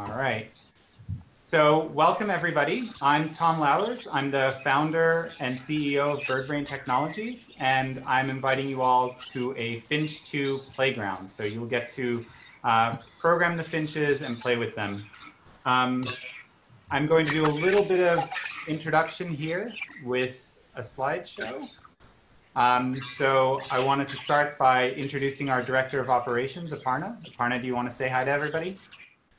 All right. So welcome everybody. I'm Tom Lauwers. I'm the founder and CEO of BirdBrain Technologies, and I'm inviting you all to a Finch 2 playground. So you'll get to uh, program the finches and play with them. Um, I'm going to do a little bit of introduction here with a slideshow. Um, so I wanted to start by introducing our Director of Operations, Aparna. Aparna, do you want to say hi to everybody?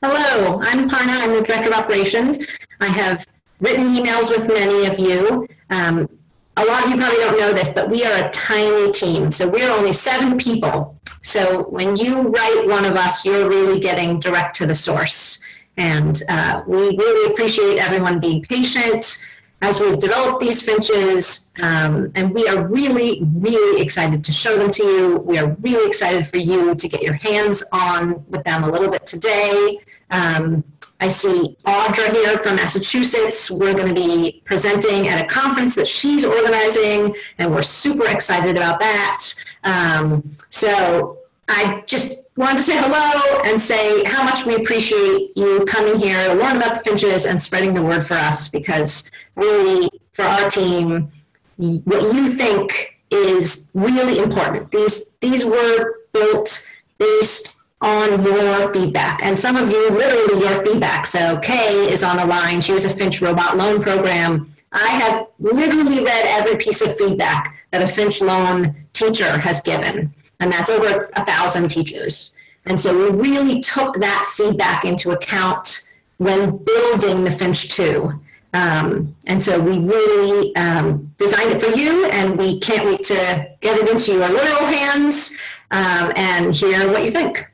Hello, I'm Parna. I'm the Director of Operations. I have written emails with many of you. Um, a lot of you probably don't know this, but we are a tiny team. So we're only seven people. So when you write one of us, you're really getting direct to the source. And uh, we really appreciate everyone being patient as we've developed these finches, um, and we are really, really excited to show them to you. We are really excited for you to get your hands on with them a little bit today. Um, I see Audra here from Massachusetts. We're going to be presenting at a conference that she's organizing, and we're super excited about that. Um, so I just wanted to say hello and say how much we appreciate you coming here to learn about the finches and spreading the word for us because really for our team what you think is really important these these were built based on your feedback and some of you literally your feedback so kay is on the line she was a finch robot loan program i have literally read every piece of feedback that a finch loan teacher has given and that's over a thousand teachers. And so we really took that feedback into account when building the Finch 2. Um, and so we really um, designed it for you, and we can't wait to get it into your literal hands um, and hear what you think.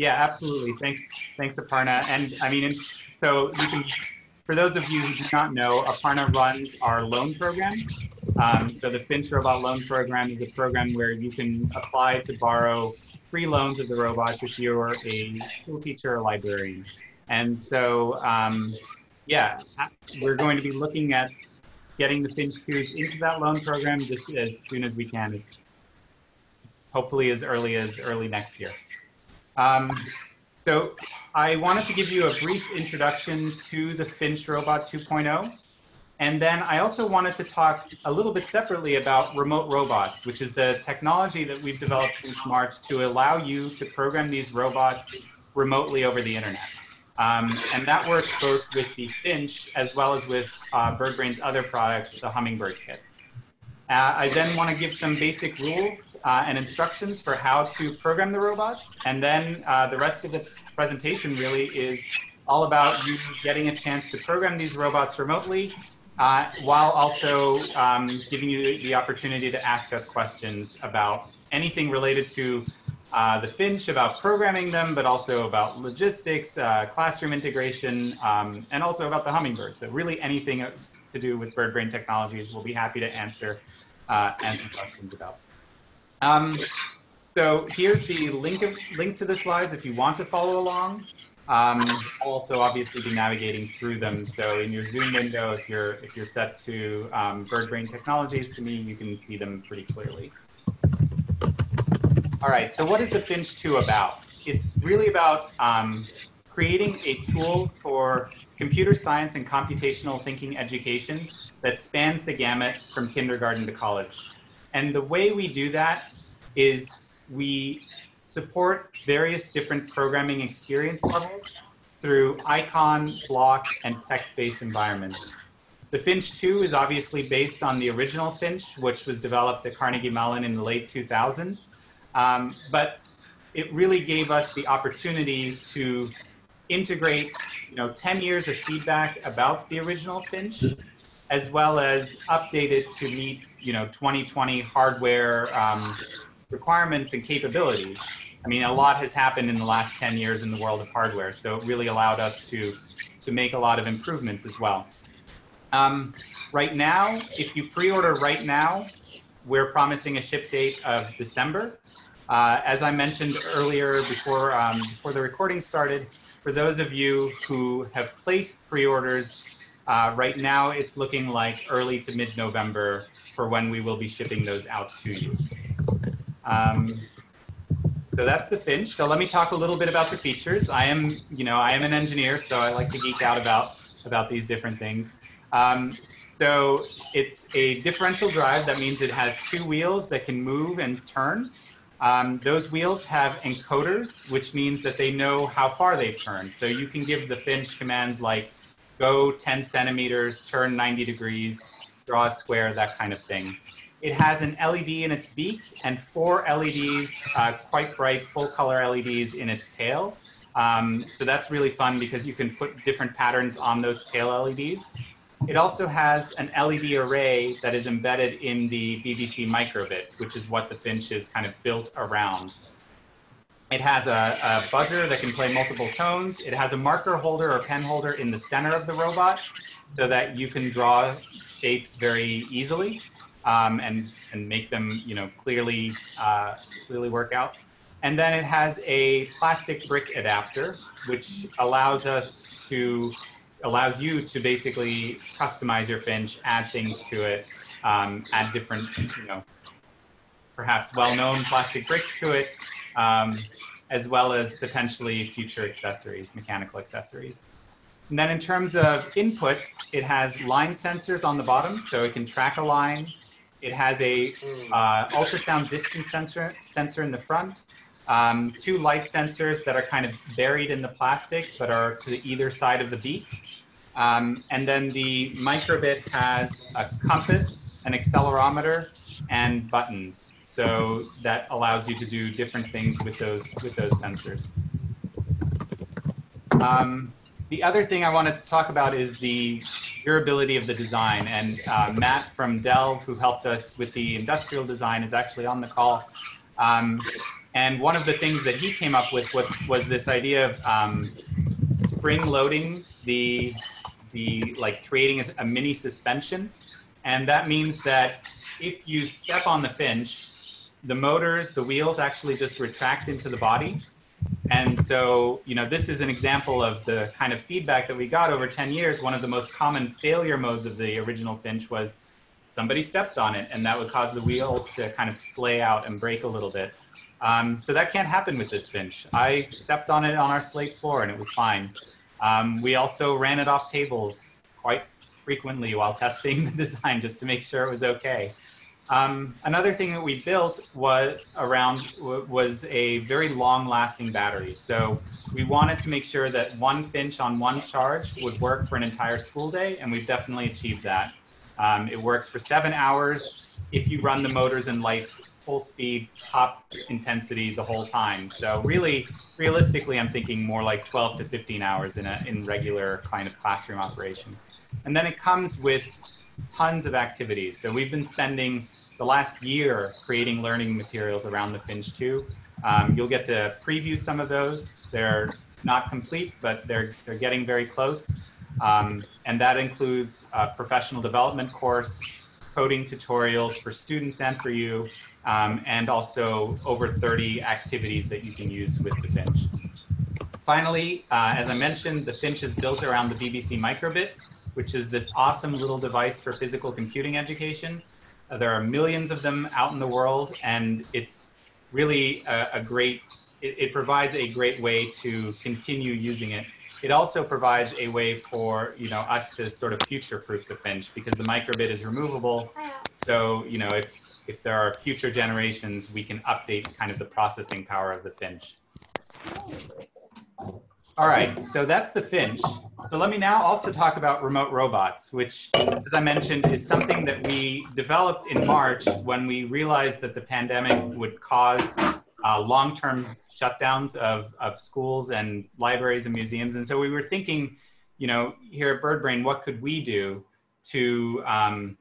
Yeah. Absolutely. Thanks, thanks, Aparna. And I mean, so you can for those of you who do not know, Aparna runs our loan program. Um, so the Finch Robot Loan Program is a program where you can apply to borrow free loans of the robots if you're a school teacher or librarian. And so, um, yeah, we're going to be looking at getting the Finch 2s into that loan program just as soon as we can, as hopefully as early as early next year. Um, so I wanted to give you a brief introduction to the Finch Robot 2.0. And then I also wanted to talk a little bit separately about remote robots, which is the technology that we've developed since March to allow you to program these robots remotely over the internet. Um, and that works both with the Finch as well as with uh, BirdBrain's other product, the Hummingbird Kit. Uh, I then want to give some basic rules uh, and instructions for how to program the robots. And then uh, the rest of the presentation really is all about you getting a chance to program these robots remotely uh, while also um, giving you the opportunity to ask us questions about anything related to uh, the Finch, about programming them, but also about logistics, uh, classroom integration, um, and also about the Hummingbird. So really anything to do with BirdBrain Technologies, we'll be happy to answer uh, answer questions about. Um, so here's the link, of, link to the slides if you want to follow along. Um, I'll also obviously be navigating through them. So in your Zoom window, if you're, if you're set to um, BirdBrain Technologies, to me, you can see them pretty clearly. All right, so what is the Finch 2 about? It's really about um, creating a tool for computer science and computational thinking education that spans the gamut from kindergarten to college. And the way we do that is we support various different programming experience levels through icon, block, and text-based environments. The Finch 2 is obviously based on the original Finch, which was developed at Carnegie Mellon in the late 2000s. Um, but it really gave us the opportunity to integrate, you know, 10 years of feedback about the original Finch, as well as update it to meet, you know, 2020 hardware um, requirements and capabilities. I mean, a lot has happened in the last 10 years in the world of hardware, so it really allowed us to, to make a lot of improvements as well. Um, right now, if you pre-order right now, we're promising a ship date of December. Uh, as I mentioned earlier before, um, before the recording started, for those of you who have placed pre-orders, uh, right now it's looking like early to mid-November for when we will be shipping those out to you. Um, so that's the Finch. So let me talk a little bit about the features. I am, you know, I am an engineer, so I like to geek out about about these different things. Um, so it's a differential drive. That means it has two wheels that can move and turn. Um, those wheels have encoders, which means that they know how far they've turned. So you can give the Finch commands like go 10 centimeters, turn 90 degrees, draw a square, that kind of thing. It has an LED in its beak and four LEDs, uh, quite bright, full color LEDs in its tail. Um, so that's really fun because you can put different patterns on those tail LEDs. It also has an LED array that is embedded in the BBC microbit, which is what the Finch is kind of built around. It has a, a, buzzer that can play multiple tones. It has a marker holder or pen holder in the center of the robot so that you can draw shapes very easily um, and, and make them you know, clearly, uh, clearly work out. And then it has a plastic brick adapter, which allows us to allows you to basically customize your Finch, add things to it, um, add different, you know, perhaps well-known plastic bricks to it, um, as well as potentially future accessories, mechanical accessories. And then in terms of inputs, it has line sensors on the bottom, so it can track a line. It has a uh, ultrasound distance sensor, sensor in the front, um, two light sensors that are kind of buried in the plastic but are to either side of the beak. Um, and then the microbit has a compass, an accelerometer, and buttons. So that allows you to do different things with those with those sensors. Um, the other thing I wanted to talk about is the durability of the design. And uh, Matt from Delve, who helped us with the industrial design, is actually on the call. Um, and one of the things that he came up with was this idea of um, spring loading the the like creating a, mini suspension, and that means that if you step on the Finch, the motors, the wheels actually just retract into the body. And so, you know, this is an example of the kind of feedback that we got over 10 years. One of the most common failure modes of the original Finch was somebody stepped on it and that would cause the wheels to kind of splay out and break a little bit. Um, so that can't happen with this Finch. I stepped on it on our slate floor and it was fine. Um, we also ran it off tables quite frequently while testing the design just to make sure it was okay. Um, another thing that we built was around was a very long-lasting battery. So we wanted to make sure that one Finch on one charge would work for an entire school day, and we've definitely achieved that. Um, it works for seven hours if you run the motors and lights full speed, top intensity the whole time. So really, realistically, I'm thinking more like 12 to 15 hours in a in regular kind of classroom operation. And then it comes with tons of activities. So we've been spending the last year creating learning materials around the Finch 2. Um, you'll get to preview some of those. They're not complete, but they're, they're getting very close. Um, and that includes a professional development course, coding tutorials for students and for you, um, and also over 30 activities that you can use with the Finch. Finally, uh, as I mentioned, the Finch is built around the BBC Microbit, which is this awesome little device for physical computing education. Uh, there are millions of them out in the world, and it's really a, a great, it, it, provides a great way to continue using it. It also provides a way for you know us to sort of future-proof the Finch because the microbit is removable. So you know if if there are future generations, we can update kind of the processing power of the Finch. All right, so that's the Finch. So let me now also talk about remote robots, which, as I mentioned, is something that we developed in March when we realized that the pandemic would cause uh, long-term shutdowns of, of schools and libraries and museums. And so we were thinking, you know, here at BirdBrain, what could we do to, um,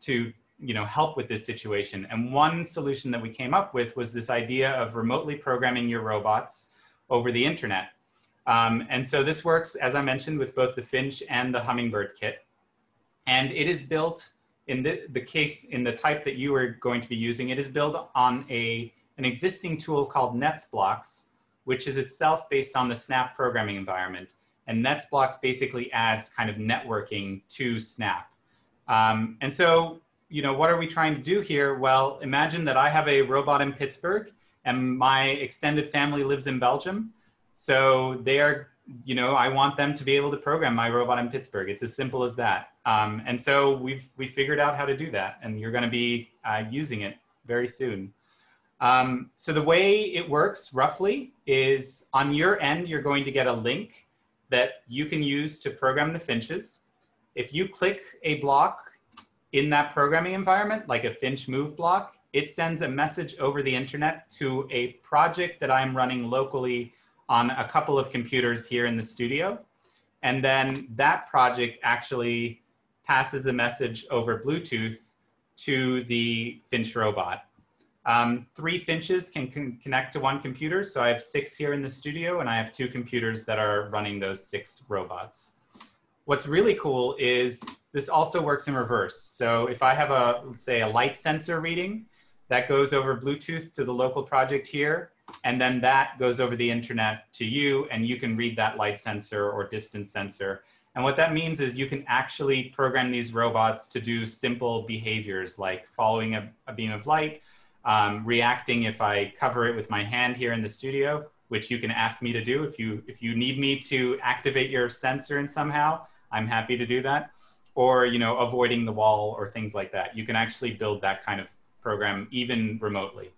to you know, help with this situation? And one solution that we came up with was this idea of remotely programming your robots over the internet. Um, and so this works, as I mentioned, with both the Finch and the Hummingbird kit. And it is built in the, the case, in the type that you are going to be using, it is built on a, an existing tool called NetsBlox, which is itself based on the Snap programming environment. And NetsBlox basically adds kind of networking to Snap. Um, and so, you know, what are we trying to do here? Well, imagine that I have a robot in Pittsburgh and my extended family lives in Belgium. So they are, you know, I want them to be able to program my robot in Pittsburgh. It's as simple as that. Um, and so we've we figured out how to do that, and you're going to be uh, using it very soon. Um, so the way it works roughly is on your end, you're going to get a link that you can use to program the finches. If you click a block in that programming environment, like a finch move block, it sends a message over the internet to a project that I'm running locally on a couple of computers here in the studio. And then that project actually passes a message over Bluetooth to the Finch robot. Um, three Finches can, can, connect to one computer. So I have six here in the studio and I have two computers that are running those six robots. What's really cool is this also works in reverse. So if I have a, say a light sensor reading, that goes over Bluetooth to the local project here, and then that goes over the internet to you, and you can read that light sensor or distance sensor. And what that means is you can actually program these robots to do simple behaviors like following a, a beam of light, um, reacting if I cover it with my hand here in the studio, which you can ask me to do. If you, if you need me to activate your sensor in somehow, I'm happy to do that. Or, you know, avoiding the wall or things like that. You can actually build that kind of program even remotely.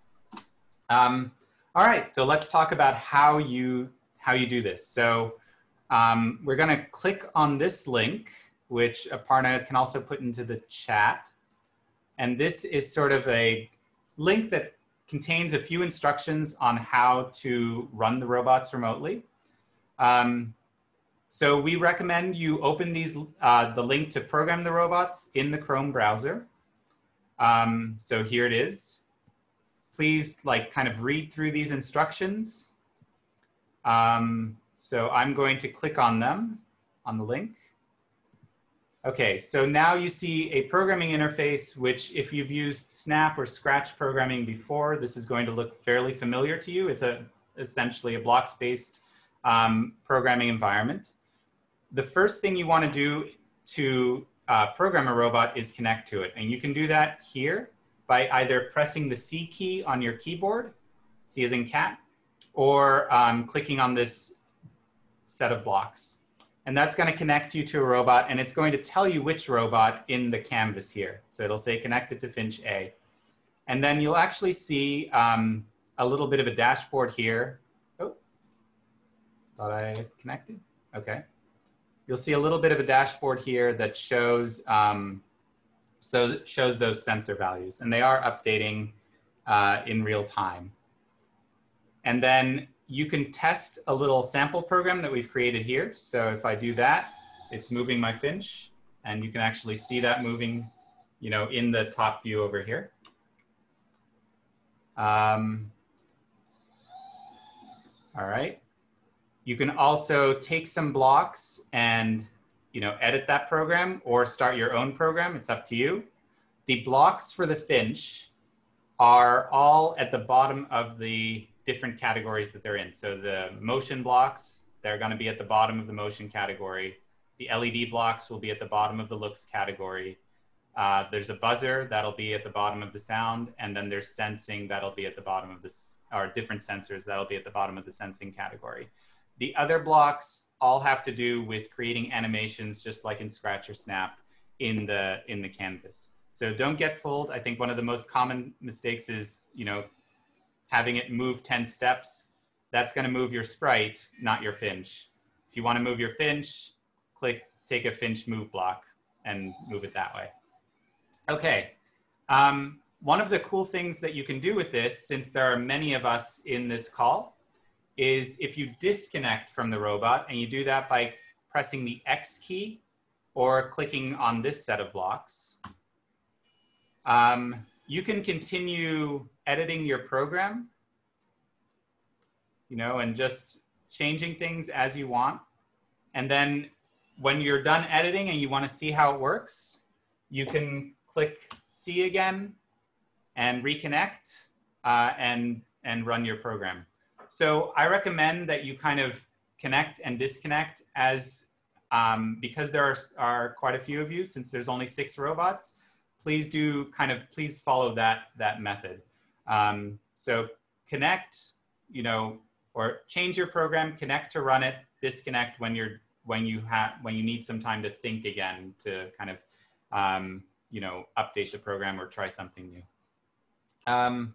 Um, all right, so let's talk about how you, how you do this. So um, we're gonna click on this link, which Aparna can also put into the chat. And this is sort of a link that contains a few instructions on how to run the robots remotely. Um, so we recommend you open these, uh, the link to program the robots in the Chrome browser. Um, so here it is. Please like kind of read through these instructions. Um, so I'm going to click on them on the link. Okay, so now you see a programming interface, which if you've used Snap or Scratch programming before, this is going to look fairly familiar to you. It's a essentially a blocks-based um, programming environment. The first thing you want to do to uh, program a robot is connect to it. And you can do that here by either pressing the C key on your keyboard, C as in cat, or um, clicking on this set of blocks. And that's going to connect you to a robot, and it's going to tell you which robot in the canvas here. So it'll say connected to Finch A. And then you'll actually see um, a little bit of a dashboard here. Oh, thought I connected. Okay you'll see a little bit of a dashboard here that shows, um, so shows those sensor values and they are updating uh, in real time. And then you can test a little sample program that we've created here. So if I do that, it's moving my finch and you can actually see that moving, you know, in the top view over here. Um, all right. You can also take some blocks and you know, edit that program or start your own program. It's up to you. The blocks for the Finch are all at the bottom of the different categories that they're in. So the motion blocks, they're going to be at the bottom of the motion category. The LED blocks will be at the bottom of the looks category. Uh, there's a buzzer that'll be at the bottom of the sound, and then there's sensing that'll be at the bottom of this, or different sensors that'll be at the bottom of the sensing category. The other blocks all have to do with creating animations just like in Scratch or Snap in the, in the canvas. So don't get fooled. I think one of the most common mistakes is, you know, having it move 10 steps. That's going to move your sprite, not your finch. If you want to move your finch, click, take a finch move block and move it that way. Okay. Um, one of the cool things that you can do with this, since there are many of us in this call, is if you disconnect from the robot and you do that by pressing the X key or clicking on this set of blocks, um, you can continue editing your program, you know, and just changing things as you want. And then when you're done editing and you want to see how it works, you can click C again and reconnect uh, and, and run your program. So I recommend that you kind of connect and disconnect as, um, because there are, are quite a few of you, since there's only six robots, please do kind of, please follow that, that method. Um, so connect, you know, or change your program, connect to run it, disconnect when you're when you have when you need some time to think again to kind of um, you know update the program or try something new. Um,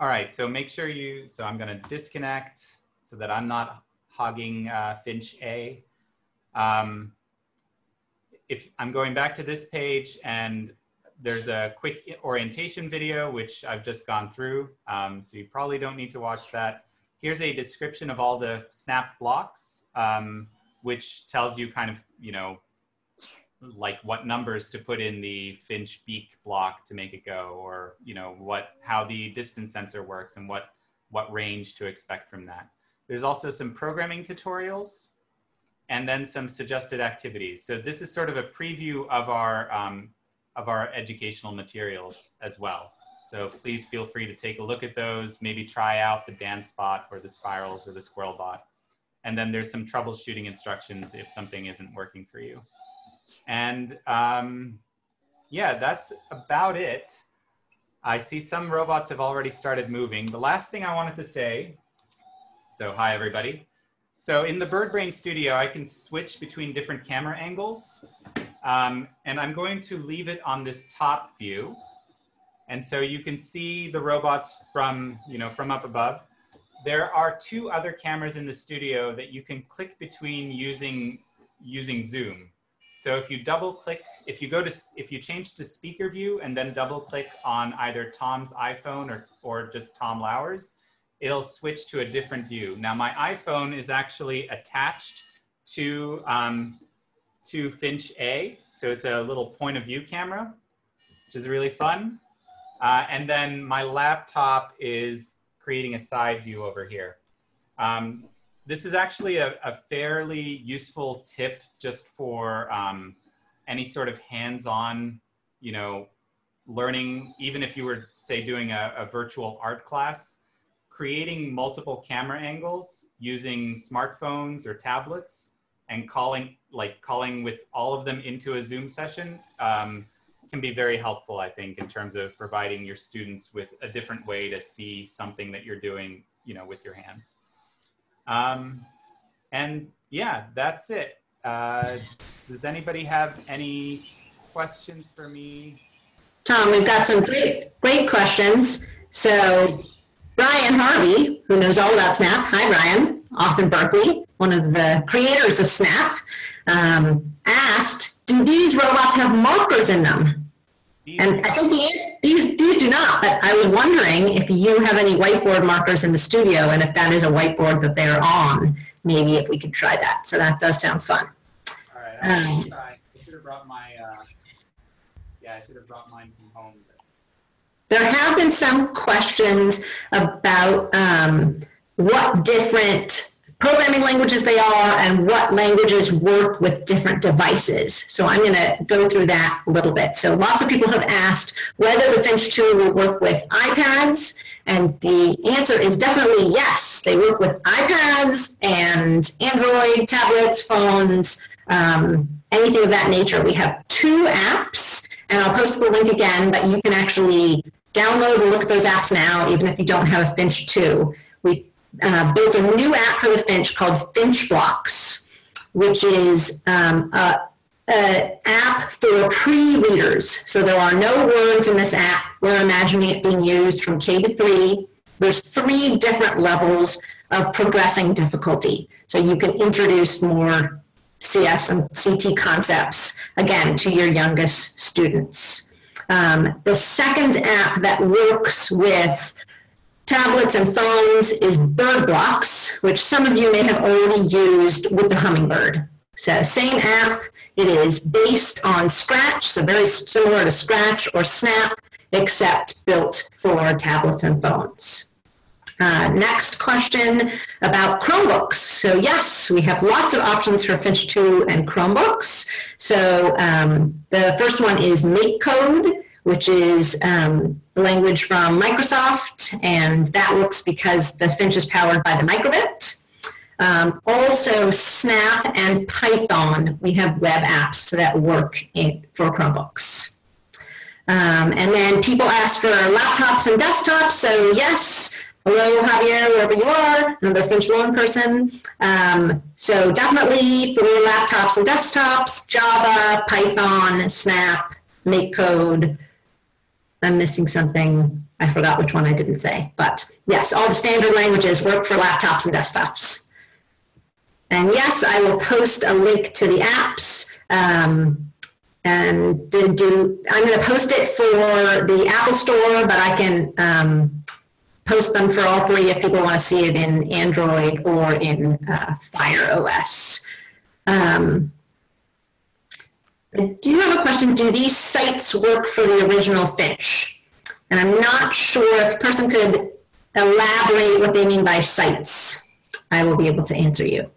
all right, so make sure you. So I'm going to disconnect so that I'm not hogging uh, Finch A. Um, if I'm going back to this page and there's a quick orientation video, which I've just gone through. Um, so you probably don't need to watch that. Here's a description of all the snap blocks, um, which tells you kind of, you know, like what numbers to put in the Finch beak block to make it go, or, you know, what, how the distance sensor works and what, what range to expect from that. There's also some programming tutorials and then some suggested activities. So this is sort of a preview of our um, of our educational materials as well. So please feel free to take a look at those, maybe try out the dance bot or the spirals or the squirrel bot. And then there's some troubleshooting instructions if something isn't working for you. And um, yeah, that's about it. I see some robots have already started moving. The last thing I wanted to say, so hi everybody. So in the BirdBrain studio, I can switch between different camera angles. Um, and I'm going to leave it on this top view. And so you can see the robots from, you know, from up above. There are two other cameras in the studio that you can click between using, using Zoom. So if you double click, if you go to, if you change to speaker view and then double click on either Tom's iPhone or, or just Tom Lauwers, it'll switch to a different view. Now my iPhone is actually attached to um, to Finch A. So it's a little point of view camera, which is really fun. Uh, and then my laptop is creating a side view over here. Um, this is actually a, a, fairly useful tip just for um, any sort of hands-on, you know, learning, even if you were, say, doing a, a virtual art class, creating multiple camera angles using smartphones or tablets and calling like calling with all of them into a Zoom session um, can be very helpful, I think, in terms of providing your students with a different way to see something that you're doing, you know, with your hands. Um, and yeah, that's it. Uh, does anybody have any questions for me? Tom, we've got some great, great questions. So Brian Harvey, who knows all about Snap. Hi, Brian, off in Berkeley one of the creators of Snap, um, asked, do these robots have markers in them? And I think the, these, these do not, but I was wondering if you have any whiteboard markers in the studio and if that is a whiteboard that they're on, maybe if we could try that. So that does sound fun. All right, I, um, I should have brought my, uh, yeah, I should have brought mine from home. There have been some questions about um, what different programming languages they are and what languages work with different devices. So I'm going to go through that a little bit. So lots of people have asked whether the Finch 2 will work with iPads, and the answer is definitely yes. They work with iPads and Android, tablets, phones, um, anything of that nature. We have two apps, and I'll post the link again, but you can actually download and look at those apps now, even if you don't have a Finch 2. Uh, built a new app for the Finch called FinchBlox, which is um, a, a, app for pre-readers. So there are no words in this app. We're imagining it being used from K to three. There's three different levels of progressing difficulty. So you can introduce more CS and CT concepts, again, to your youngest students. Um, the second app that works with tablets and phones is BirdBlox, which some of you may have already used with the Hummingbird. So same app, it is based on Scratch, so very similar to Scratch or Snap, except built for tablets and phones. Uh, next question about Chromebooks. So yes, we have lots of options for Finch 2 and Chromebooks. So um, the first one is MakeCode which is um, language from Microsoft, and that works because the Finch is powered by the microbit. Um, also, Snap and Python, we have web apps that work in, for Chromebooks. Um, and then people ask for laptops and desktops, so yes, hello, Javier, wherever you are, another Finch Loan person. Um, so definitely for your laptops and desktops, Java, Python, Snap, MakeCode. I'm missing something. I forgot which one I didn't say. But yes, all the standard languages work for laptops and desktops. And yes, I will post a link to the apps. Um, and did do, I'm going to post it for the Apple Store, but I can um, post them for all three if people want to see it in Android or in uh, Fire OS. Um, I do have a question. Do these sites work for the original Finch? And I'm not sure if a person could elaborate what they mean by sites. I will be able to answer you.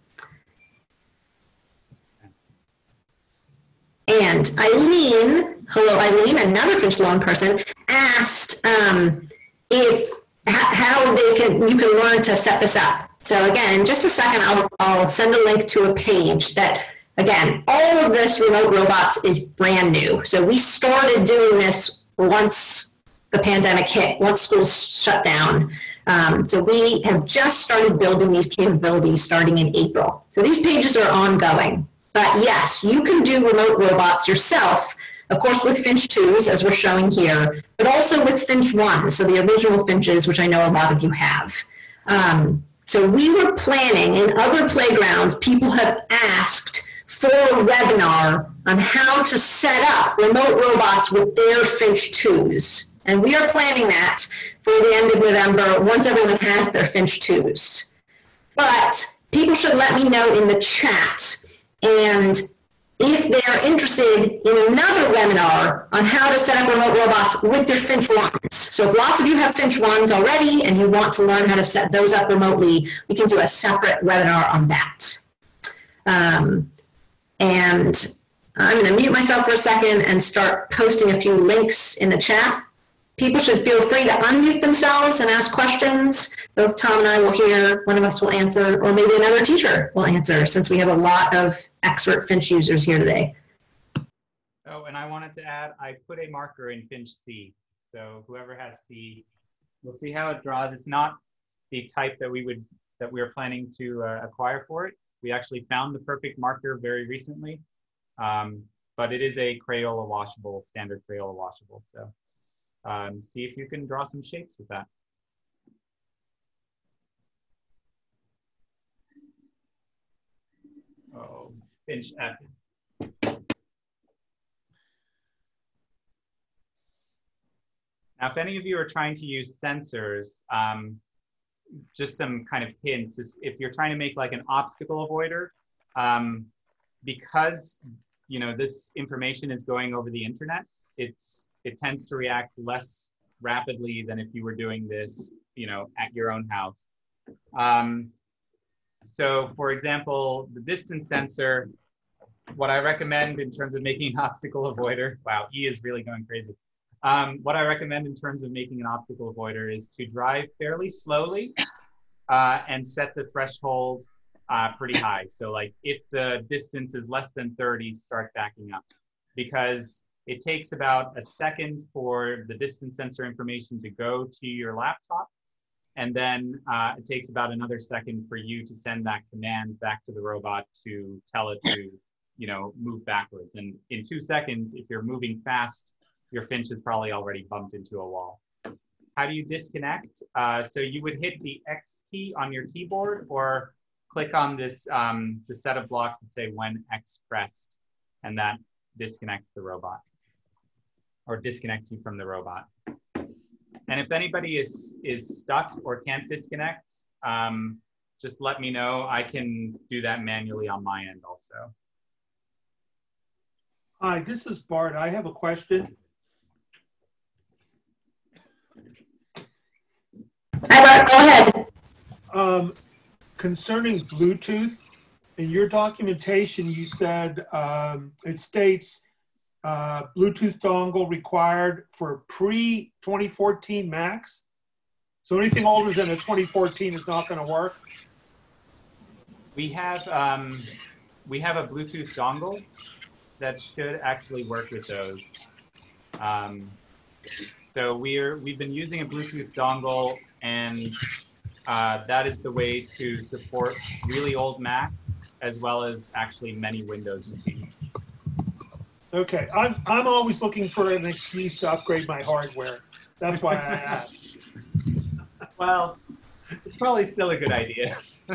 And Eileen, hello Eileen, another Finch loan person, asked um, if how they can you can learn to set this up. So again, just a second, I'll, I'll send a link to a page that again, all of this remote robots is brand new. So we started doing this once the pandemic hit, once schools shut down. Um, so we have just started building these capabilities starting in April. So these pages are ongoing. But yes, you can do remote robots yourself, of course with Finch 2s, as we're showing here, but also with Finch 1, so the original Finches, which I know a lot of you have. Um, so we were planning, in other playgrounds, people have asked for a webinar on how to set up remote robots with their Finch 2s. And we are planning that for the end of November once everyone has their Finch 2s. But people should let me know in the chat and if they're interested in another webinar on how to set up remote robots with your Finch ones. So if lots of you have Finch ones already and you want to learn how to set those up remotely, we can do a separate webinar on that. Um, and I'm going to mute myself for a second and start posting a few links in the chat people should feel free to unmute themselves and ask questions. Both Tom and I will hear, one of us will answer, or maybe another teacher will answer, since we have a lot of expert Finch users here today. Oh, and I wanted to add, I put a marker in Finch C. So whoever has C, we'll see how it draws. It's not the type that we would, that we are planning to uh, acquire for it. We actually found the perfect marker very recently, um, but it is a Crayola washable, standard Crayola washable. So um, see if you can draw some shapes with that. Oh, Finch F Now, if any of you are trying to use sensors, um, just some kind of hints is if you're trying to make like an obstacle avoider, um, because you know this information is going over the internet, it's it tends to react less rapidly than if you were doing this, you know, at your own house. Um, so for example, the distance sensor, what I recommend in terms of making an obstacle avoider, wow, E is really going crazy. Um, what I recommend in terms of making an obstacle avoider is to drive fairly slowly uh, and set the threshold uh, pretty high. So like if the distance is less than 30, start backing up because it takes about a second for the distance sensor information to go to your laptop. And then uh, it takes about another second for you to send that command back to the robot to tell it to, you know, move backwards. And in two seconds, if you're moving fast, your finch is probably already bumped into a wall. How do you disconnect? Uh, so you would hit the X key on your keyboard or click on this um, the set of blocks that say when X pressed, and that disconnects the robot or disconnects you from the robot. And if anybody is, is stuck or can't disconnect, um, just let me know. I can do that manually on my end also. Hi, this is Bart. I have a question. Hi, Bart, go ahead. Um, concerning Bluetooth, in your documentation, you said um, it states uh, Bluetooth dongle required for pre 2014 Macs. So anything older than a 2014 is not going to work. We have um, we have a Bluetooth dongle that should actually work with those. Um, so we're we've been using a Bluetooth dongle and uh, that is the way to support really old Macs as well as actually many Windows machines. Okay, I'm, I'm always looking for an excuse to upgrade my hardware. That's why I asked. Well, it's probably still a good idea.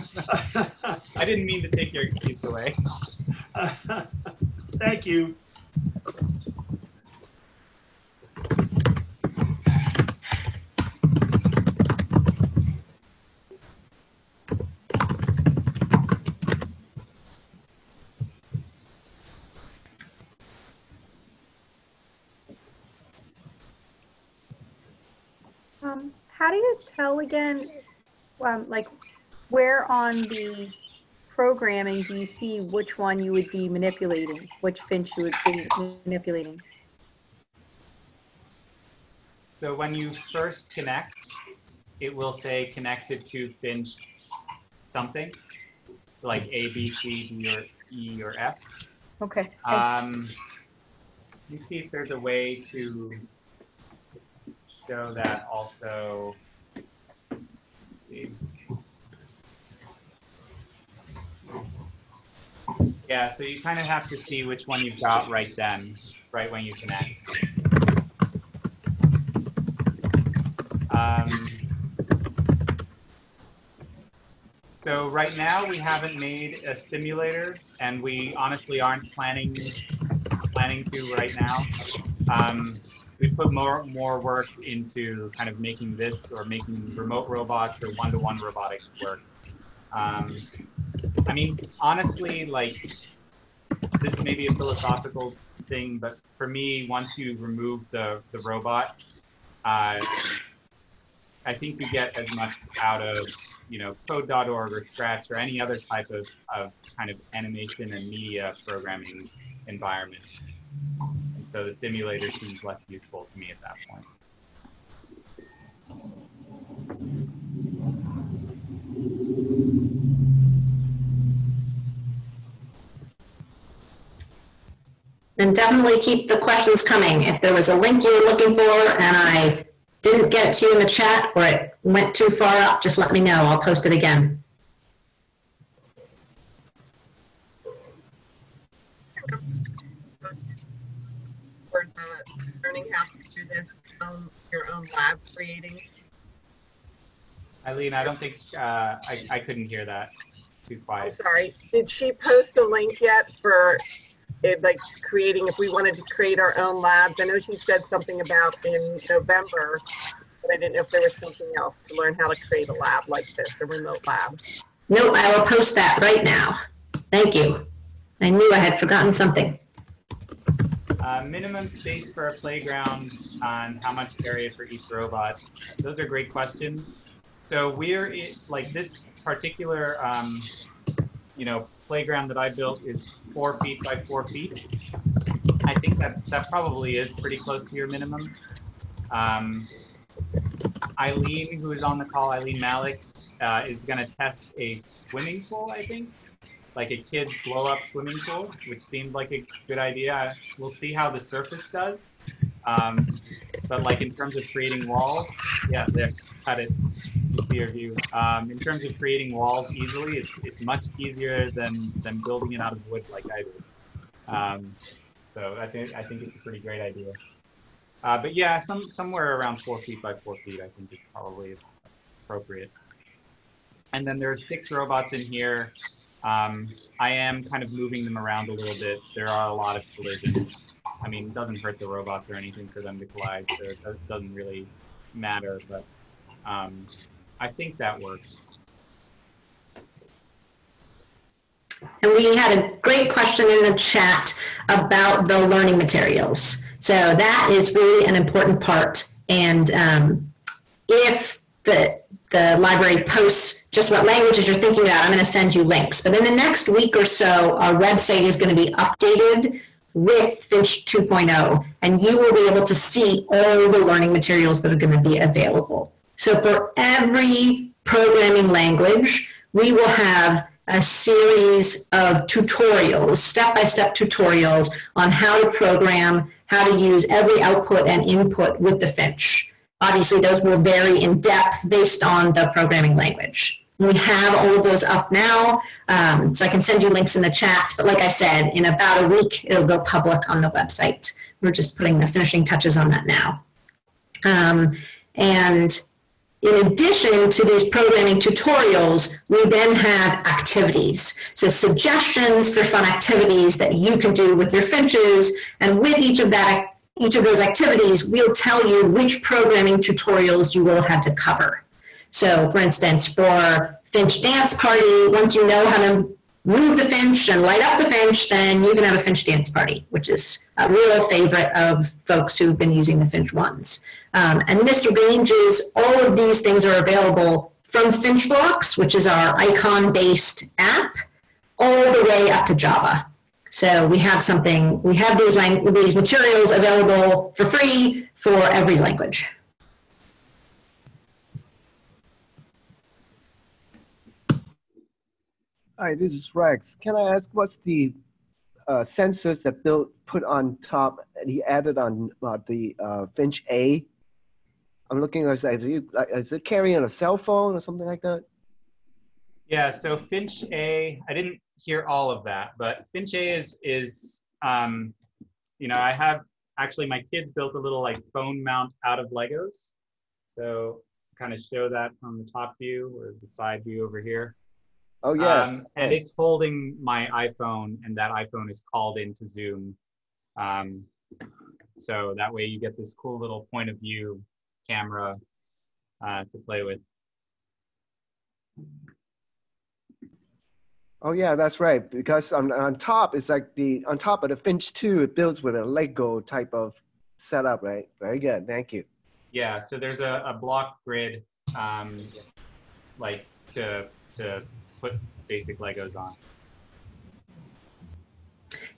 I didn't mean to take your excuse away. Thank you. Um, how do you tell again, um, like, where on the programming do you see which one you would be manipulating, which finch you would be manipulating? So when you first connect, it will say connected to Finch something, like A, B, C, D, or E, or F. Okay. Um, let me see if there's a way to show that also. Yeah, so you kind of have to see which one you've got right then, right when you connect. Um, so right now we haven't made a simulator, and we honestly aren't planning planning to right now. Um, we put more more work into kind of making this or making remote robots or one-to-one robotics work. Um, I mean, honestly, like this may be a philosophical thing, but for me, once you remove the the robot, uh, I think you get as much out of you know code.org or Scratch or any other type of, of kind of animation and media programming environment. So the simulator seems less useful to me at that point. And definitely keep the questions coming. If there was a link you were looking for and I didn't get to you in the chat or it went too far up, just let me know. I'll post it again. Learning how to do this, your own lab creating. Eileen, I don't think uh, I, I couldn't hear that. It's too I'm quiet. sorry, did she post a link yet for it, like creating, if we wanted to create our own labs? I know she said something about in November, but I didn't know if there was something else to learn how to create a lab like this, a remote lab. Nope, I will post that right now. Thank you. I knew I had forgotten something. Uh, minimum space for a playground on how much area for each robot. Those are great questions. So we're i- like this particular, um, you know, playground that I built is four feet by four feet. I think that that probably is pretty close to your minimum. Um, Eileen, who is on the call, Eileen Malik, uh, is going to test a swimming pool. I think like a kid's blow up swimming pool, which seemed like a good idea. We'll see how the surface does. Um, but like in terms of creating walls, yeah, there's cut it. You see your view. Um, in terms of creating walls easily, it's, it's much easier than than building it out of wood like I did. Um, so I think I think it's a pretty great idea. Uh, but yeah, some somewhere around four feet by four feet, I think is probably appropriate. And then there's six robots in here. Um, I am kind of moving them around a little bit. There are a lot of collisions. I mean, it doesn't hurt the robots or anything for them to collide, so it doesn't really matter. But um, I think that works. And we had a great question in the chat about the learning materials. So that is really an important part. And um, if the, the library posts just what languages you're thinking about, I'm going to send you links. But in the next week or so, our website is going to be updated with Finch 2.0, and you will be able to see all the learning materials that are going to be available. So for every programming language, we will have a series of tutorials, step-by-step tutorials on how to program, how to use every output and input with the Finch. Obviously, those will vary in depth based on the programming language. We have all of those up now, um, so I can send you links in the chat. But like I said, in about a week, it'll go public on the website. We're just putting the finishing touches on that now. Um, and in addition to these programming tutorials, we then have activities. So suggestions for fun activities that you can do with your finches, and with each of that each of those activities, we'll tell you which programming tutorials you will have to cover. So for instance, for Finch Dance Party, once you know how to move the Finch and light up the Finch, then you can have a Finch Dance Party, which is a real favorite of folks who've been using the Finch ones. Um, and this ranges, all of these things are available from FinchBlox, which is our icon-based app, all the way up to Java. So we have something, we have these, these materials available for free for every language. Hi, this is Rex. Can I ask what's the uh, sensors that Bill put on top and he added on uh, the uh, Finch A? I'm looking at like, is it carrying a cell phone or something like that? Yeah, so Finch A, I didn't hear all of that, but Finch A is, is um, you know, I have, actually my kids built a little like phone mount out of Legos. So kind of show that from the top view or the side view over here. Oh yeah. Um, and it's holding my iPhone and that iPhone is called into Zoom. Um, so that way you get this cool little point of view camera uh, to play with. Oh yeah, that's right. Because on, on top, it's like the on top of the Finch 2, it builds with a Lego type of setup, right? Very good. Thank you. Yeah, so there's a, a block grid um, like to to put basic Legos on.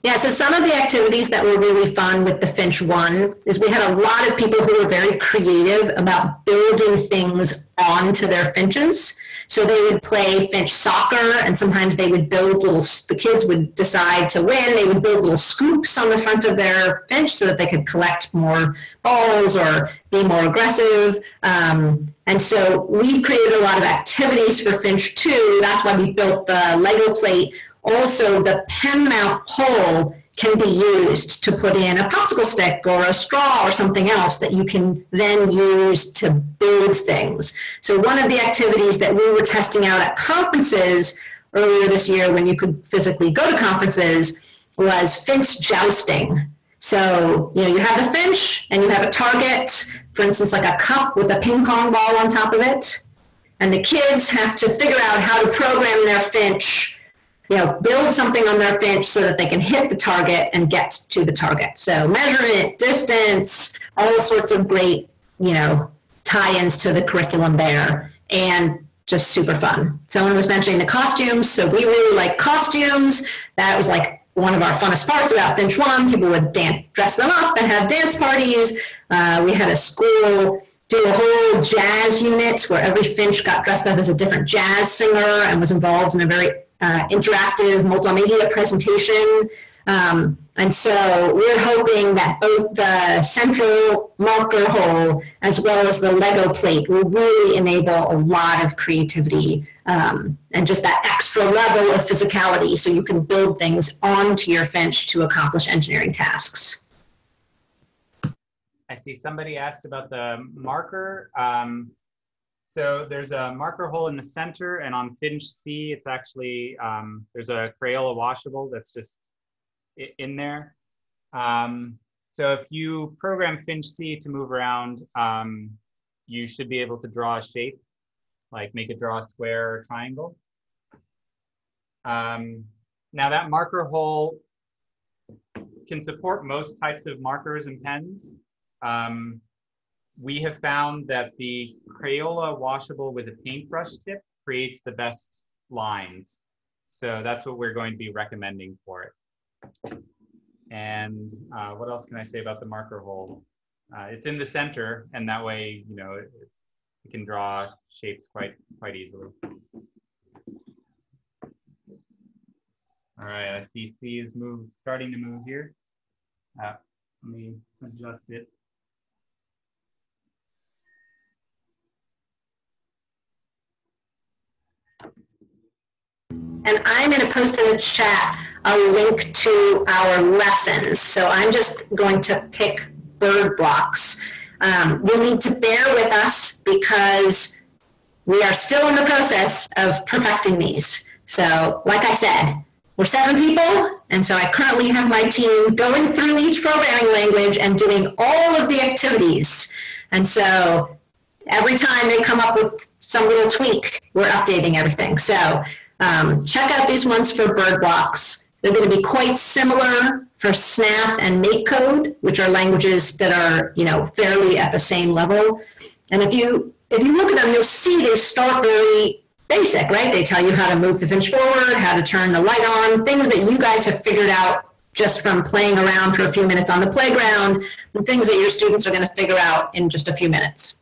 Yeah, so some of the activities that were really fun with the Finch One is we had a lot of people who were very creative about building things onto their finches. So they would play Finch soccer, and sometimes they would build little, the kids would decide to win. They would build little scoops on the front of their Finch so that they could collect more balls or be more aggressive. Um, and so we created a lot of activities for Finch too. That's why we built the Lego plate also, the pen mount pole can be used to put in a popsicle stick or a straw or something else that you can then use to build things. So one of the activities that we were testing out at conferences earlier this year when you could physically go to conferences was finch jousting. So, you know, you have a finch and you have a target, for instance, like a cup with a ping pong ball on top of it. And the kids have to figure out how to program their finch you know, build something on their finch so that they can hit the target and get to the target. So measurement, distance, all sorts of great, you know, tie-ins to the curriculum there, and just super fun. Someone was mentioning the costumes, so we really like costumes. That was like one of our funnest parts about Finch One. People would dance, dress them up and have dance parties. Uh, we had a school do a whole jazz unit where every Finch got dressed up as a different jazz singer and was involved in a very uh, interactive multimedia presentation. Um, and so we're hoping that both the central marker hole as well as the Lego plate will really enable a lot of creativity um, and just that extra level of physicality so you can build things onto your Finch to accomplish engineering tasks. I see somebody asked about the marker. Um, so there's a marker hole in the center and on Finch C, it's actually, um, there's a Crayola washable that's just in there. Um, so if you program Finch C to move around, um, you should be able to draw a shape, like make it draw a square or triangle. Um, now that marker hole can support most types of markers and pens. Um, we have found that the Crayola washable with a paintbrush tip creates the best lines. So that's what we're going to be recommending for it. And uh, what else can I say about the marker hole? Uh, it's in the center, and that way, you know, it, it can draw shapes quite quite easily. All right, I see C is move, starting to move here. Uh, let me adjust it. And I'm going to post in the chat a link to our lessons. So I'm just going to pick BirdBlox. Um, you'll need to bear with us because we are still in the process of perfecting these. So, like I said, we're seven people, and so I currently have my team going through each programming language and doing all of the activities. And so every time they come up with some little tweak, we're updating everything. So um, check out these ones for BirdBlox. They're going to be quite similar for Snap and MakeCode, which are languages that are, you know, fairly at the same level. And if you if you look at them, you'll see they start very basic, right? They tell you how to move the finch forward, how to turn the light on, things that you guys have figured out just from playing around for a few minutes on the playground, and things that your students are going to figure out in just a few minutes.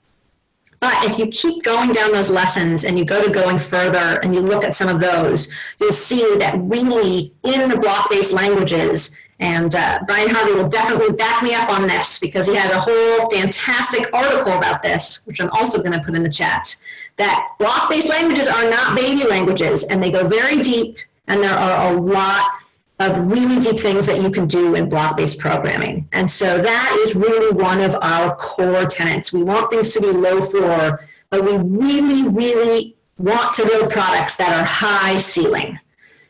But if you keep going down those lessons and you go to going further and you look at some of those, you'll see that really in the block-based languages, and uh, Brian Harvey will definitely back me up on this because he has a whole fantastic article about this, which I'm also going to put in the chat, that block-based languages are not baby languages and they go very deep and there are a lot of really deep things that you can do in block-based programming. And so that is really one of our core tenets. We want things to be low floor, but we really, really want to build products that are high ceiling.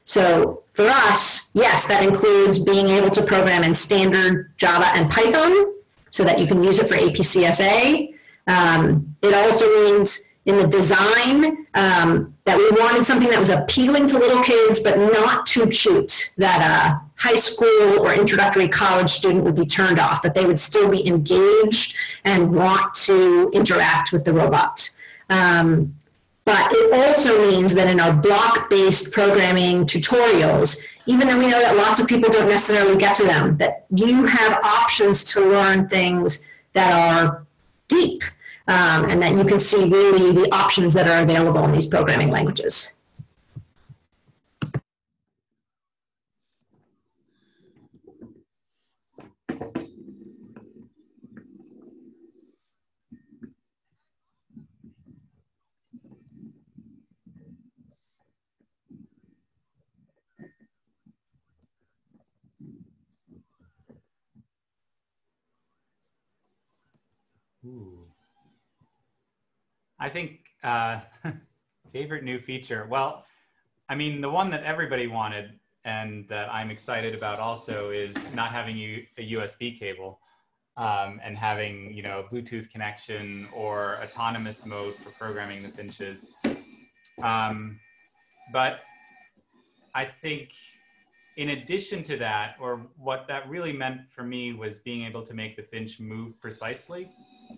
So for us, yes, that includes being able to program in standard Java and Python so that you can use it for APCSA. Um, it also means in the design um, that we wanted something that was appealing to little kids but not too cute that a high school or introductory college student would be turned off that they would still be engaged and want to interact with the robot um, but it also means that in our block-based programming tutorials even though we know that lots of people don't necessarily get to them that you have options to learn things that are deep um, and that you can see really the options that are available in these programming languages. I think uh, favorite new feature. Well, I mean, the one that everybody wanted and that I'm excited about also is not having a USB cable um, and having, you know, Bluetooth connection or autonomous mode for programming the finches. Um, but I think in addition to that, or what that really meant for me was being able to make the finch move precisely.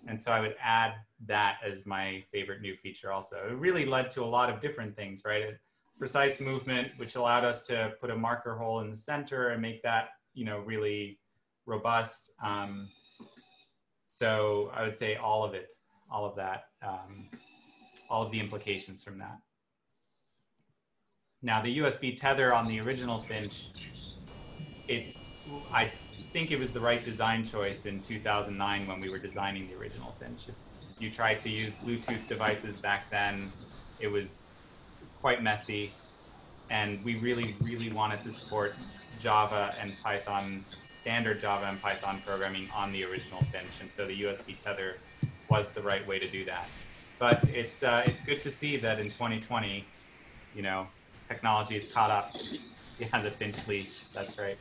And so I would add that as my favorite new feature also. It really led to a lot of different things, right? A precise movement, which allowed us to put a marker hole in the center and make that, you know, really robust. Um, so I would say all of it, all of that, um, all of the implications from that. Now the USB tether on the original Finch, it, I think it was the right design choice in 2009 when we were designing the original Finch. If you tried to use Bluetooth devices back then, it was quite messy. And we really, really wanted to support Java and Python, standard Java and Python programming on the original Finch. And so the USB tether was the right way to do that. But it's, uh, it's good to see that in 2020, you know, technology is caught up. Yeah, the Finch leash, that's right.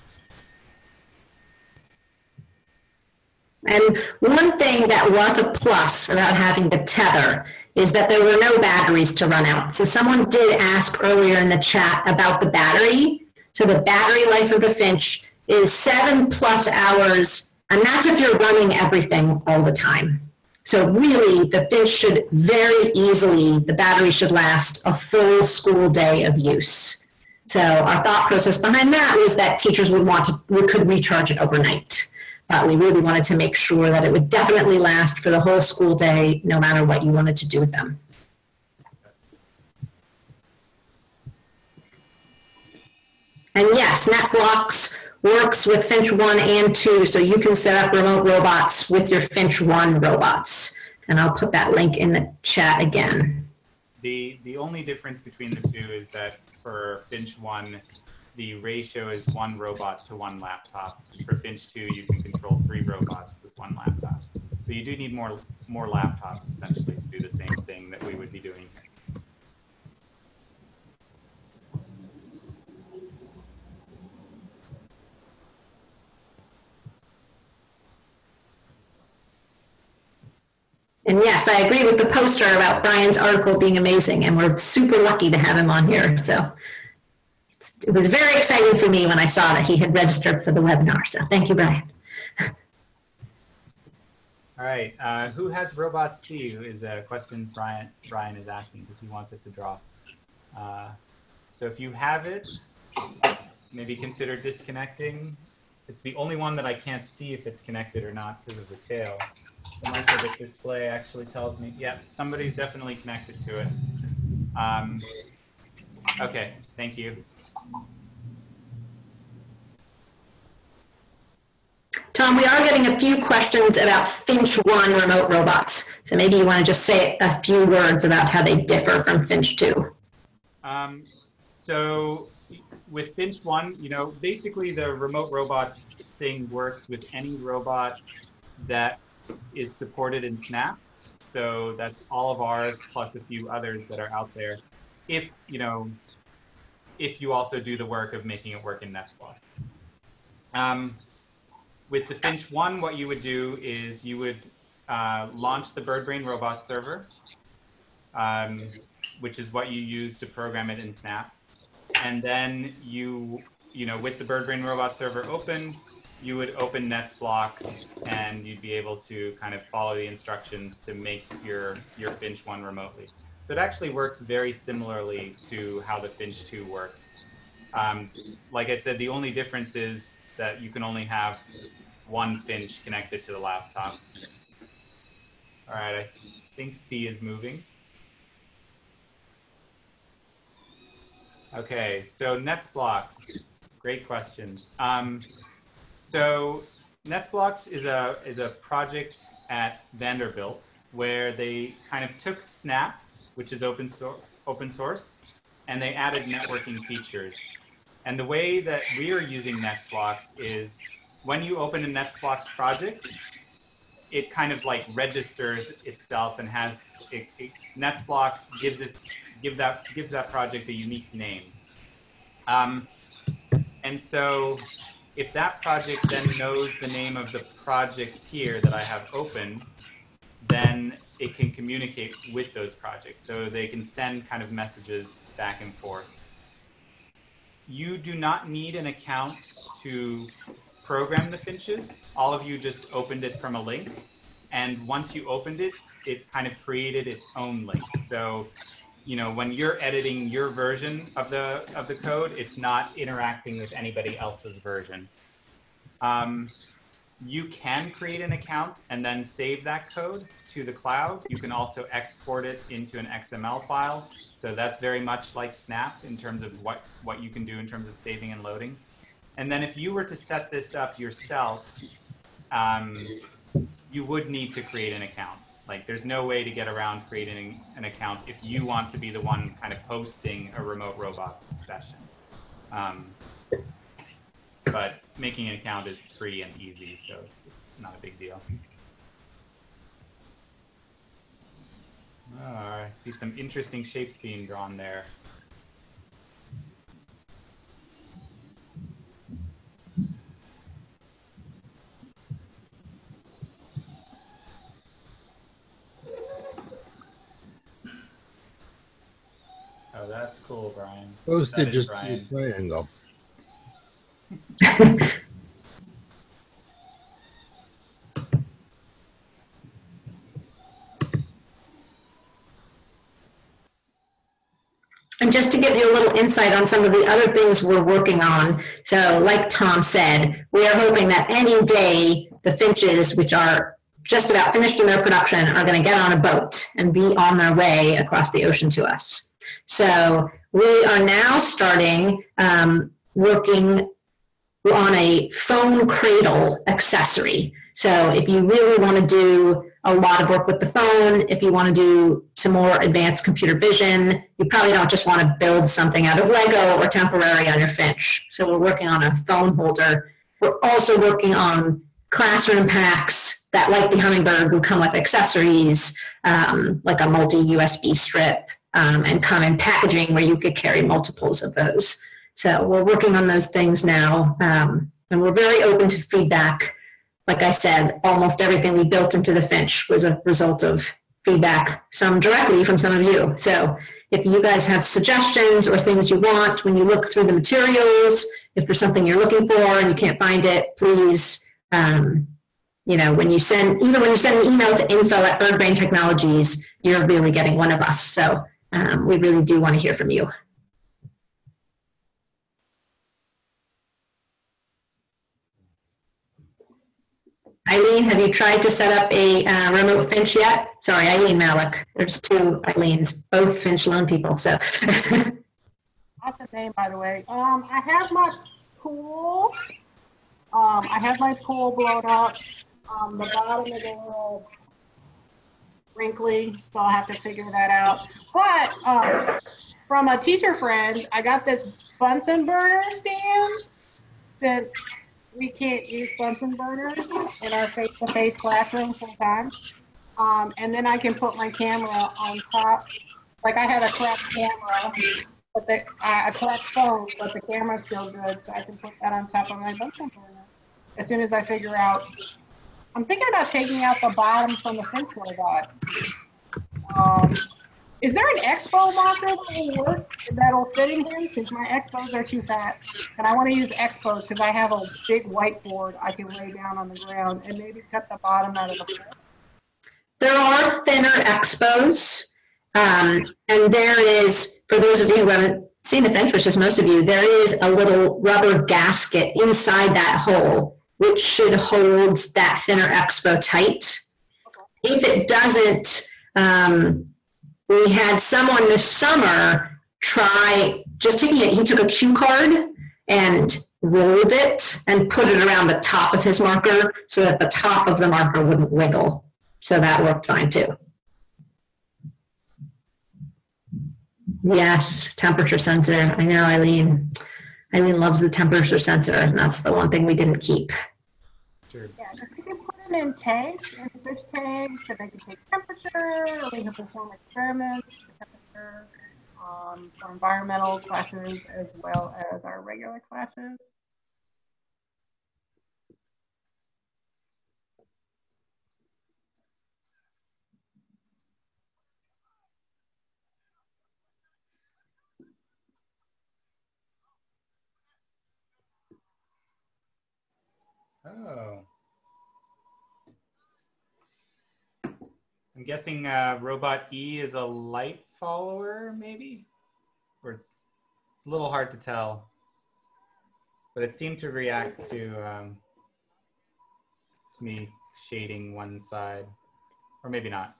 And one thing that was a plus about having the tether is that there were no batteries to run out. So someone did ask earlier in the chat about the battery. So the battery life of the Finch is seven plus hours, and that's if you're running everything all the time. So really, the Finch should very easily, the battery should last a full school day of use. So our thought process behind that was that teachers would want to, could recharge it overnight. But we really wanted to make sure that it would definitely last for the whole school day, no matter what you wanted to do with them. And yes, NetsBlox works with Finch 1 and 2, so you can set up remote robots with your Finch 1 robots. And I'll put that link in the chat again. The the only difference between the two is that for Finch one, the ratio is one robot to one laptop. For Finch two, you can control three robots with one laptop. So you do need more more laptops essentially to do the same thing that we would be doing here. And yes, I agree with the poster about Brian's article being amazing, and we're super lucky to have him on here. So it was very exciting for me when I saw that he had registered for the webinar. So thank you, Brian. All right, uh, who has Robot C? Is a question Brian Brian is asking because he wants it to draw. Uh, so if you have it, maybe consider disconnecting. It's the only one that I can't see if it's connected or not because of the tail. The micro:bit display actually tells me, yeah, somebody's definitely connected to it. Um, okay, thank you. Tom, we are getting a few questions about Finch 1 remote robots. So maybe you want to just say a few words about how they differ from Finch 2. Um, so with Finch One, you know, basically the remote robot thing works with any robot that is supported in Snap. So that's all of ours plus a few others that are out there. If you know, if you also do the work of making it work in NetsBlox. Um, with the Finch One, what you would do is you would uh, launch the BirdBrain robot server. Um, which is what you use to program it in Snap. And then you, you know, with the BirdBrain robot server open, you would open NetsBlox and you'd be able to kind of follow the instructions to make your, your Finch one remotely. So it actually works very similarly to how the Finch 2 works. Um, like I said, the only difference is that you can only have one Finch connected to the laptop. All right, I think C is moving. Okay, so NetsBlox, great questions. Um, so NetsBlox is a is a project at Vanderbilt where they kind of took Snap, which is open source, open source, and they added networking features. And the way that we are using NetsBlox is when you open a NetsBlox project, it kind of like registers itself and has it, it, NetsBlox gives it give that gives that project a unique name. Um, and so if that project then knows the name of the projects here that I have open, then it can communicate with those projects. So they can send kind of messages back and forth. You do not need an account to program the finches. All of you just opened it from a link. And once you opened it, it kind of created its own link. So you know when you're editing your version of the of the code it's not interacting with anybody else's version um, you can create an account and then save that code to the cloud. You can also export it into an xml file. So that's very much like snap in terms of what what you can do in terms of saving and loading. And then if you were to set this up yourself um, you would need to create an account. Like there's no way to get around creating an account if you want to be the one kind of hosting a remote robots session. Um, but making an account is free and easy, so it's not a big deal. Oh, I see some interesting shapes being drawn there. Oh, that's cool, Brian. Posted That just Brian. a triangle. And just to give you a little insight on some of the other things we're working on. So like Tom said, we are hoping that any day the finches, which are just about finished in their production, are going to get on a boat and be on their way across the ocean to us. So we are now starting um, working on a phone cradle accessory. So if you really want to do a lot of work with the phone, if you want to do some more advanced computer vision. You probably don't just want to build something out of Lego or temporary on your Finch. So we're working on a phone holder. We're also working on classroom packs that, like the Hummingbird, will come with accessories um, like a multi USB strip um, and come in packaging where you could carry multiples of those. So we're working on those things now, um, and we're very open to feedback. Like I said, almost everything we built into the Finch was a result of feedback, some directly from some of you. So if you guys have suggestions or things you want when you look through the materials, if there's something you're looking for and you can't find it, please, um, you know, when you send, even when you send an email to info at Birdbrain Technologies, you're really getting one of us. So um, we really do want to hear from you. Eileen, have you tried to set up a uh, remote Finch yet? Sorry, Eileen Malik. There's two Eileens, both Finch loan people. So That's a name, by the way. Um, I have my pool. Um, I have my pool blown up. Um, the bottom is a little wrinkly, so I'll have to figure that out. But um, from a teacher friend, I got this Bunsen burner stand since we can't use Bunsen burners in our face-to-face classroom full time. Um, and then I can put my camera on top. Like I have a cracked camera, but the uh, a cracked phone, but the camera's still good, so I can put that on top of my Bunsen burner. As soon as I figure out, I'm thinking about taking out the bottom from the Finch robot. Um, is there an expo marker that will work that'll fit in here? Because my expos are too fat, and I want to use expos because I have a big whiteboard I can lay down on the ground and maybe cut the bottom out of the. Floor. There are thinner expos, um, and there is, for those of you who haven't seen the Finch, which is most of you, there is a little rubber gasket inside that hole, which should hold that thinner expo tight. If it doesn't, um, we had someone this summer try just taking it, he took a cue card and rolled it and put it around the top of his marker so that the top of the marker wouldn't wiggle. So that worked fine too. Yes, temperature sensor. I know Eileen. Eileen loves the temperature sensor, and that's the one thing we didn't keep. In tags, in fish tags, so they can take temperature, or they can perform experiments with temperature um, for environmental classes as well as our regular classes. Oh. I'm guessing uh, Robot E is a light follower, maybe? Or it's a little hard to tell. But it seemed to react to, um, to me shading one side. Or maybe not.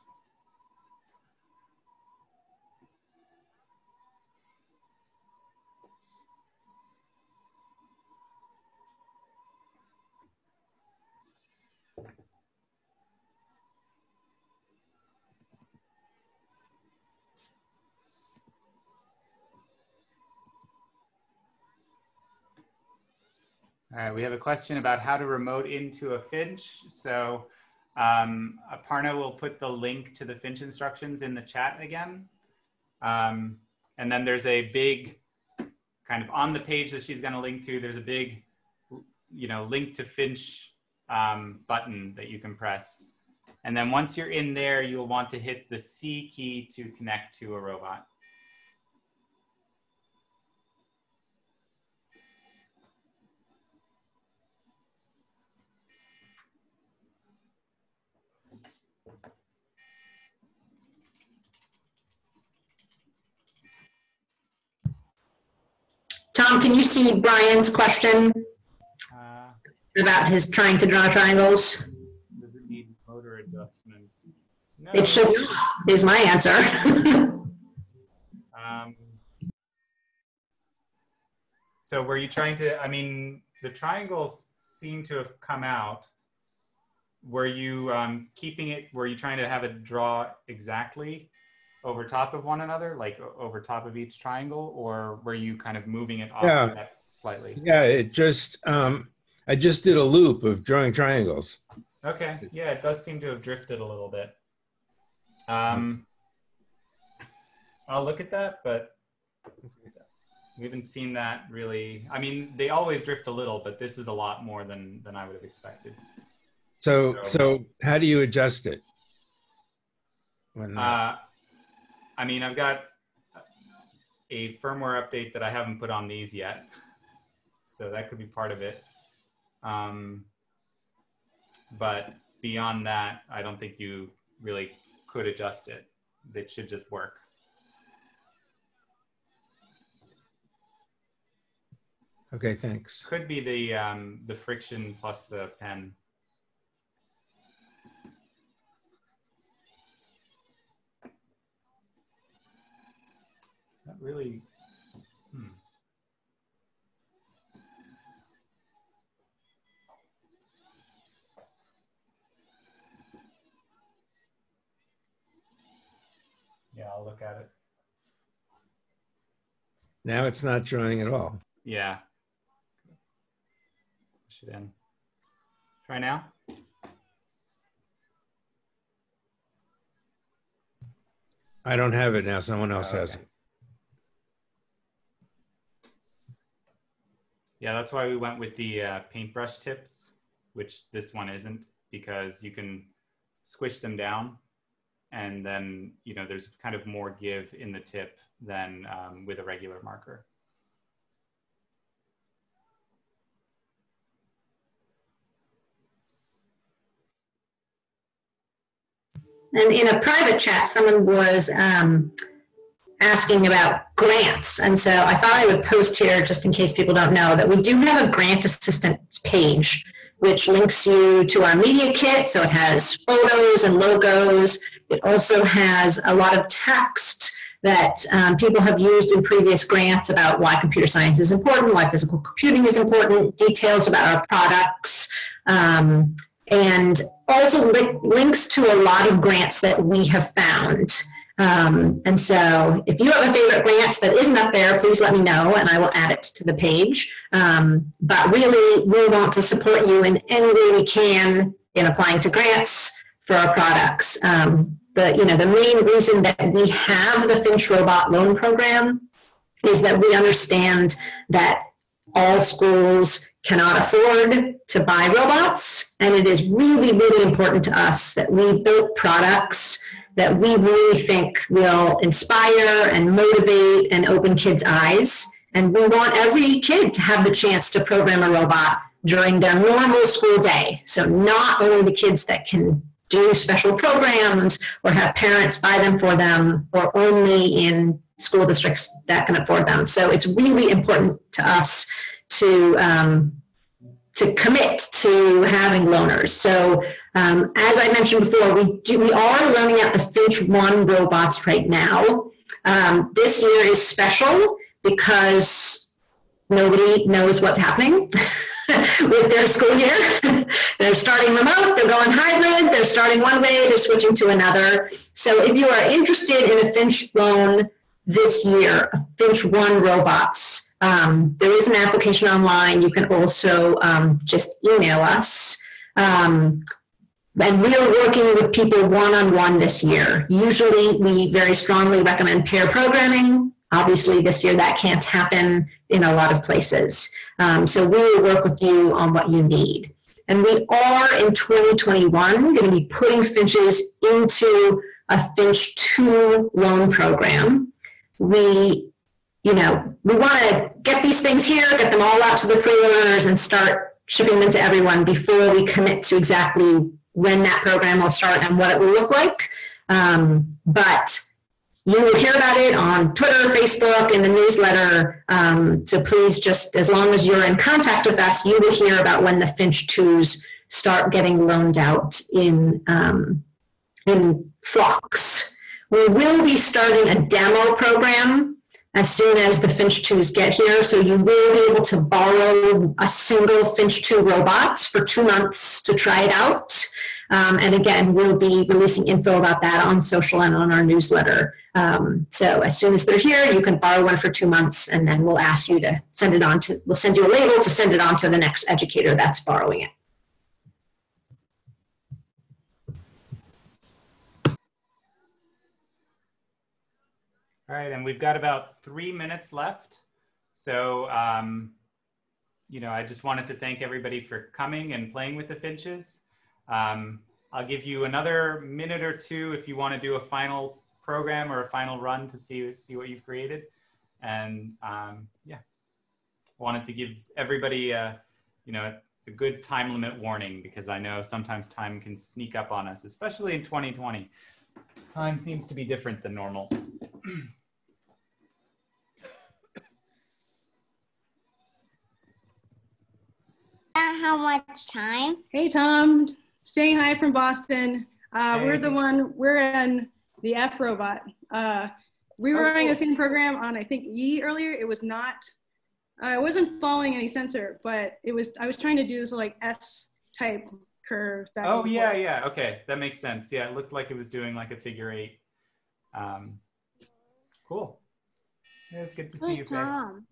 All right, we have a question about how to remote into a Finch. So um, Aparna will put the link to the Finch instructions in the chat again. Um, and then there's a big kind of on the page that she's going to link to, there's a big, you know, link to Finch um, button that you can press. And then once you're in there, you'll want to hit the C key to connect to a robot. Tom, can you see Brian's question Uh, about his trying to draw triangles? does it need motor adjustment? No. It should, is my answer. Um, so were you trying to, I mean, the triangles seem to have come out. Were you um, keeping it, were you trying to have it draw exactly? Over top of one another, like over top of each triangle, or were you kind of moving it Yeah. slightly? Yeah, it just, um, I just did a loop of drawing triangles. Okay, yeah, it does seem to have drifted a little bit. Um, I'll look at that, but we haven't seen that really. I mean, they always drift a little, but this is a lot more than than I would have expected. So, So- so how do you adjust it? When, Uh, I mean, I've got a firmware update that I haven't put on these yet, so that could be part of it. Um, but beyond that, I don't think you really could adjust it. It should just work. okay, thanks. Could be the um, the friction plus the pen. Really. Hmm. Yeah, I'll look at it. Now it's not drawing at all. Yeah. Push it in. Try now. I don't have it now. Someone else has Okay. it. Yeah, that's why we went with the uh, paintbrush tips, which this one isn't, because you can squish them down, and then you know there's kind of more give in the tip than um, with a regular marker. And in a private chat, someone was um, asking about grants. And so I thought I would post here, just in case people don't know, that we do have a grant assistance page, which links you to our media kit. So it has photos and logos. It also has a lot of text that um, people have used in previous grants about why computer science is important, why physical computing is important, details about our products. Um, and also li- links to a lot of grants that we have found. Um, and so if you have a favorite grant that isn't up there, please let me know and I will add it to the page. Um, but really, we want to support you in any way we can in applying to grants for our products. Um, the, you know, the main reason that we have the Finch Robot Loan Program is that we understand that all schools cannot afford to buy robots. And it is really, really important to us that we build products that we really think will inspire and motivate and open kids' eyes. And we want every kid to have the chance to program a robot during their normal school day. So, not only the kids that can do special programs or have parents buy them for them, or only in school districts that can afford them. So, it's really important to us to um, to commit to having loaners. So um, as I mentioned before, we do we are loaning out the Finch One robots right now. Um, this year is special because nobody knows what's happening with their school year. they're starting remote, they're going hybrid, they're starting one way, they're switching to another. So if you are interested in a Finch loan this year, Finch One robots, um, there is an application online. You can also um, just email us. Um, and we are working with people one on one this year. Usually, we very strongly recommend pair programming. Obviously, this year that can't happen in a lot of places. Um, so, we will work with you on what you need. And we are in 2021 going to be putting Finches into a Finch 2 loan program. We you know, we want to get these things here, get them all out to the pre-orders and start shipping them to everyone before we commit to exactly when that program will start and what it will look like. Um, but you will hear about it on Twitter, Facebook, in the newsletter. Um, so please just, as long as you're in contact with us, you will hear about when the Finch 2s start getting loaned out in, um, in flocks. We will be starting a demo program as soon as the Finch 2s get here. So you will be able to borrow a single Finch 2 robot for two months to try it out. Um, and again, we'll be releasing info about that on social and on our newsletter. Um, so as soon as they're here, you can borrow one for two months, and then we'll ask you to send it on to. We'll send you a label to send it on to the next educator that's borrowing it. All right, and we've got about three minutes left. So, um, you know, I just wanted to thank everybody for coming and playing with the Finches. Um, I'll give you another minute or two if you want to do a final program or a final run to see see what you've created. And um, yeah, wanted to give everybody, you know, a good time limit warning because I know sometimes time can sneak up on us, especially in 2020. Time seems to be different than normal. how much time? Hey, Tom. Saying hi from Boston. Uh, We're the one, we're in the F robot. Uh, we were Oh, running the same program on, I think, E earlier. It was not, uh, I wasn't following any sensor, but it was, I was trying to do this like S type curve. back Oh yeah, forth. yeah. Okay, that makes sense. Yeah, it looked like it was doing like a figure eight. Um, cool. Yeah, it's good to see you, Faye. Tom?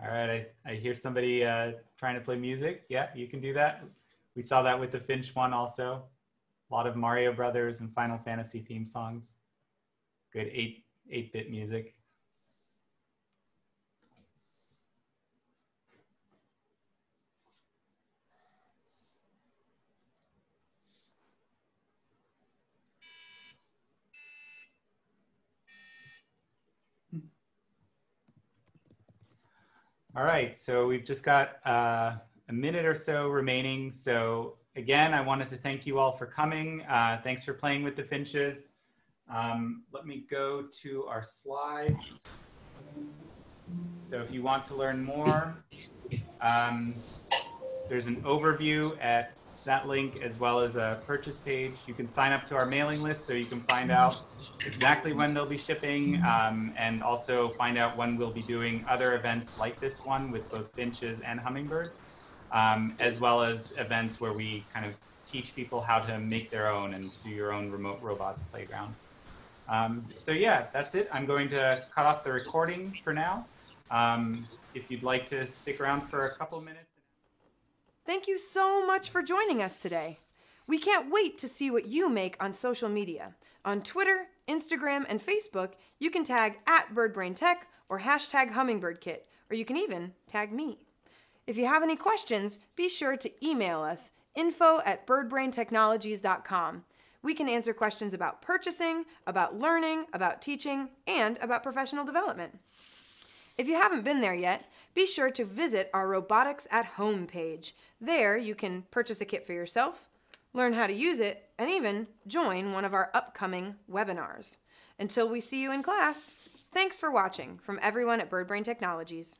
All right, I, I hear somebody uh, trying to play music. Yeah, you can do that. We saw that with the Finch one also. A lot of Mario Brothers and Final Fantasy theme songs. Good eight eight bit music. All right, so we've just got uh, a minute or so remaining. So again, I wanted to thank you all for coming. Uh, thanks for playing with the Finches. Um, let me go to our slides. So if you want to learn more, um, there's an overview at that link as well as a purchase page. You can sign up to our mailing list so you can find out exactly when they'll be shipping um, and also find out when we'll be doing other events like this one with both finches and hummingbirds, um, as well as events where we kind of teach people how to make their own and do your own remote robots playground. Um, so yeah, that's it. I'm going to cut off the recording for now. Um, if you'd like to stick around for a couple minutes. Thank you so much for joining us today. We can't wait to see what you make on social media. On Twitter, Instagram, and Facebook, you can tag at BirdBrainTech or hashtag HummingbirdKit, or you can even tag me. If you have any questions, be sure to email us info at birdbraintechnologies.com. We can answer questions about purchasing, about learning, about teaching, and about professional development. If you haven't been there yet, be sure to visit our Robotics at Home page. There, you can purchase a kit for yourself, learn how to use it, and even join one of our upcoming webinars. Until we see you in class, thanks for watching from everyone at BirdBrain Technologies.